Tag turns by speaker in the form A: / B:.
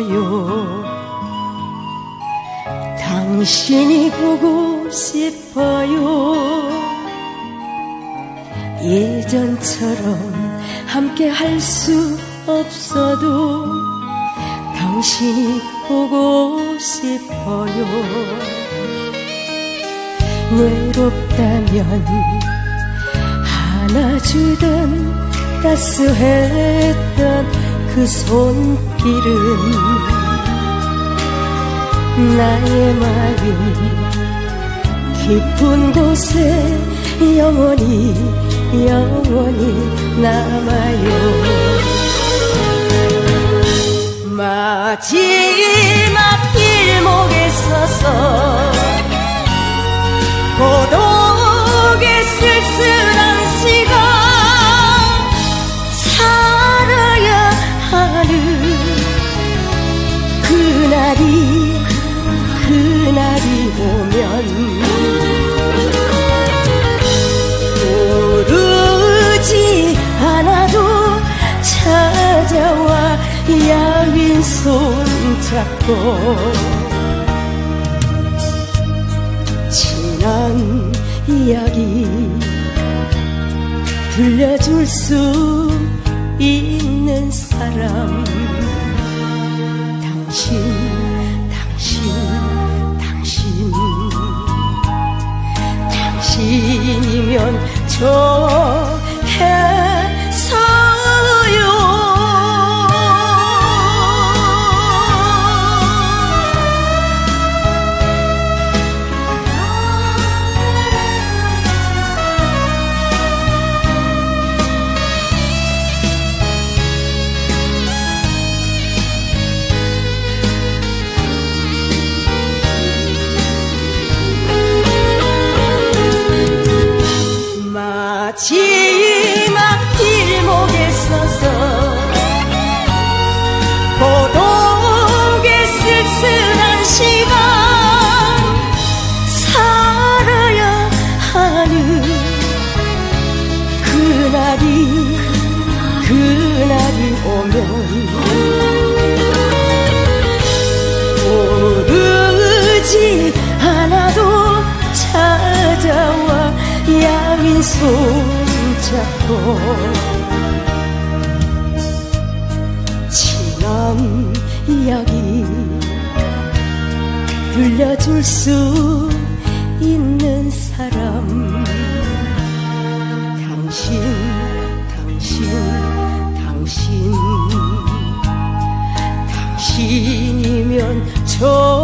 A: 싶어요. 당신이 보고 싶어요. 예전처럼 함께 할 수 없어도 당신이 보고 싶어요. 외롭다면 안아주던 따스했던 그 손길은 나의 마음 깊은 곳에 영원히 영원히 남아요. 마지막 그날이 그날이 오면 모르지 않아도 찾아와 야윈 손잡고 지난 이야기 들려줄 수 있는 사람. 당신 당신이면 좋 마지막 길목에 서서 고독의 쓸쓸한 시간 살아야 하는 그날이 그날이 오면 손잡고 지난 이야기 들려줄 수 있는 사람. 당신 당신 당신. 당신이면 좋